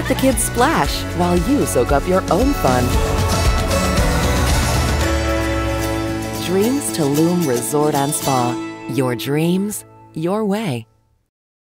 Let the kids splash while you soak up your own fun. Dreams Tulum Resort and Spa. Your dreams, your way.